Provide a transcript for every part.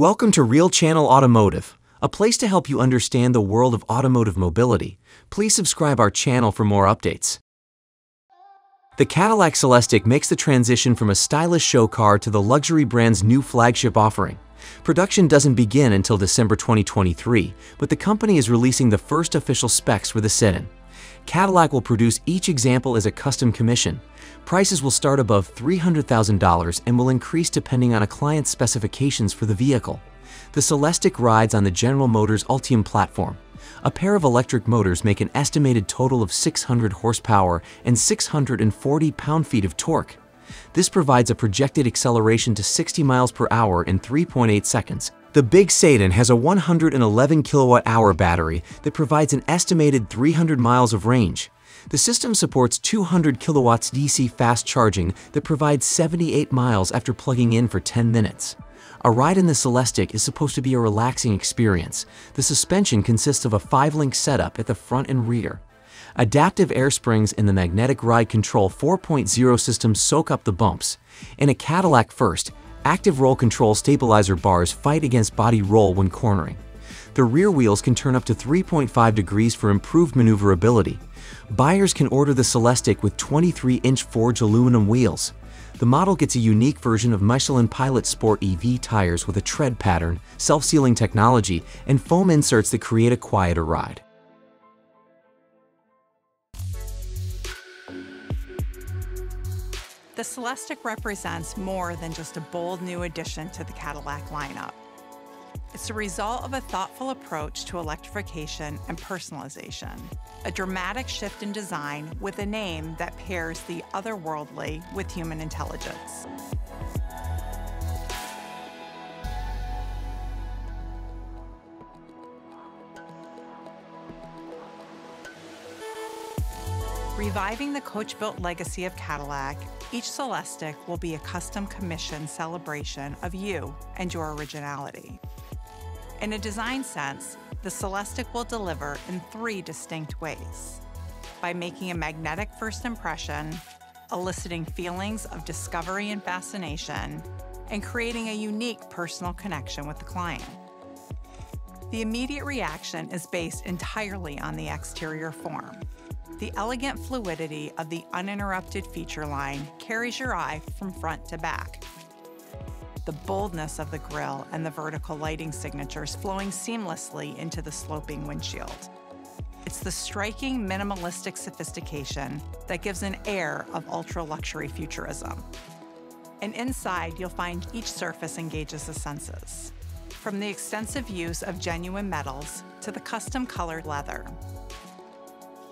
Welcome to Real Channel Automotive, a place to help you understand the world of automotive mobility. Please subscribe our channel for more updates. The Cadillac Celestiq makes the transition from a stylish show car to the luxury brand's new flagship offering. Production doesn't begin until December 2023, but the company is releasing the first official specs for the sedan. Cadillac will produce each example as a custom commission. Prices will start above $300,000 and will increase depending on a client's specifications for the vehicle. The Celestiq rides on the General Motors Ultium platform. A pair of electric motors make an estimated total of 600 horsepower and 640 pound-feet of torque. This provides a projected acceleration to 60 miles per hour in 3.8 seconds. The Big Sedan has a 111 kilowatt-hour battery that provides an estimated 300 miles of range. The system supports 200 kilowatts DC fast charging that provides 78 miles after plugging in for 10 minutes. A ride in the Celestiq is supposed to be a relaxing experience. The suspension consists of a 5-link setup at the front and rear. Adaptive air springs in the Magnetic Ride Control 4.0 system soak up the bumps. In a Cadillac first, active roll control stabilizer bars fight against body roll when cornering. The rear wheels can turn up to 3.5 degrees for improved maneuverability. Buyers can order the Celestiq with 23-inch forged aluminum wheels. The model gets a unique version of Michelin Pilot Sport EV tires with a tread pattern, self-sealing technology, and foam inserts that create a quieter ride. The Celestiq represents more than just a bold new addition to the Cadillac lineup. It's a result of a thoughtful approach to electrification and personalization, a dramatic shift in design with a name that pairs the otherworldly with human intelligence. Reviving the coach-built legacy of Cadillac, each Celestiq will be a custom commission celebration of you and your originality. In a design sense, the Celestiq will deliver in three distinct ways. By making a magnetic first impression, eliciting feelings of discovery and fascination, and creating a unique personal connection with the client. The immediate reaction is based entirely on the exterior form. The elegant fluidity of the uninterrupted feature line carries your eye from front to back. The boldness of the grille and the vertical lighting signatures flowing seamlessly into the sloping windshield. It's the striking minimalistic sophistication that gives an air of ultra-luxury futurism. And inside, you'll find each surface engages the senses, from the extensive use of genuine metals to the custom colored leather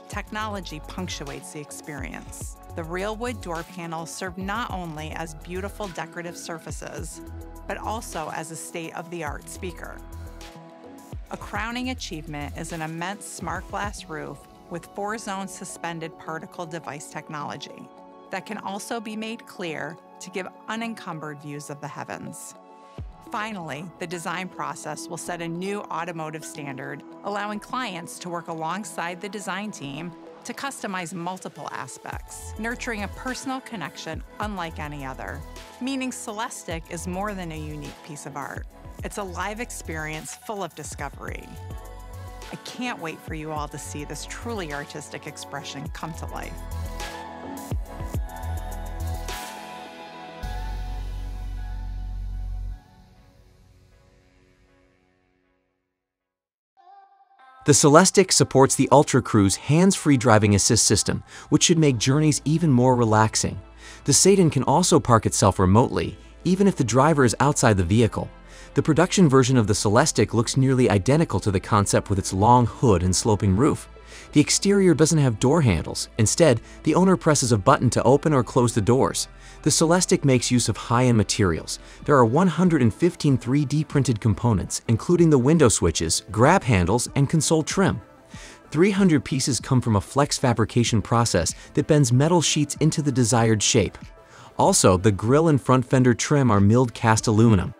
technology punctuates the experience. The real wood door panels serve not only as beautiful decorative surfaces, but also as a state-of-the-art speaker. A crowning achievement is an immense smart glass roof with four-zone suspended particle device technology that can also be made clear to give unencumbered views of the heavens. Finally, the design process will set a new automotive standard, allowing clients to work alongside the design team to customize multiple aspects, nurturing a personal connection unlike any other. Meaning Celestiq is more than a unique piece of art. It's a live experience full of discovery. I can't wait for you all to see this truly artistic expression come to life. The Celestiq supports the Ultra Cruise hands-free driving assist system, which should make journeys even more relaxing. The Sedan can also park itself remotely, even if the driver is outside the vehicle. The production version of the Celestiq looks nearly identical to the concept with its long hood and sloping roof. The exterior doesn't have door handles. Instead, the owner presses a button to open or close the doors. The Celestiq makes use of high-end materials. There are 115 3D printed components, including the window switches, grab handles, and console trim. 300 pieces come from a flex fabrication process that bends metal sheets into the desired shape. Also, the grille and front fender trim are milled cast aluminum.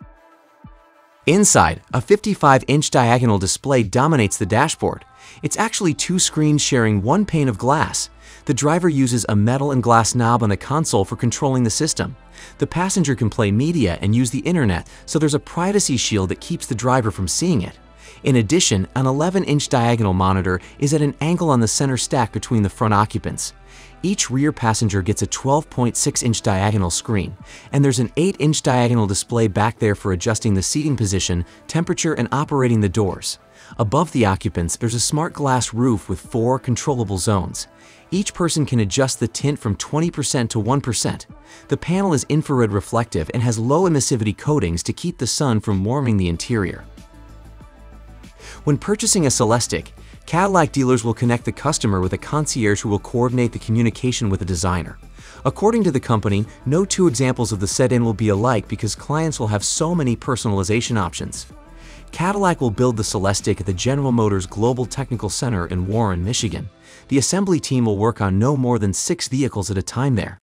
Inside, a 55-inch diagonal display dominates the dashboard. It's actually two screens sharing one pane of glass. The driver uses a metal and glass knob on the console for controlling the system. The passenger can play media and use the internet, so there's a privacy shield that keeps the driver from seeing it. In addition, an 11-inch diagonal monitor is at an angle on the center stack between the front occupants. Each rear passenger gets a 12.6-inch diagonal screen, and there's an 8-inch diagonal display back there for adjusting the seating position, temperature, and operating the doors. Above the occupants, there's a smart glass roof with four controllable zones. Each person can adjust the tint from 20% to 1%. The panel is infrared reflective and has low emissivity coatings to keep the sun from warming the interior. When purchasing a Celestiq, Cadillac dealers will connect the customer with a concierge who will coordinate the communication with the designer. According to the company, no two examples of the set-in will be alike because clients will have so many personalization options. Cadillac will build the Celestiq at the General Motors Global Technical Center in Warren, Michigan. The assembly team will work on no more than six vehicles at a time there.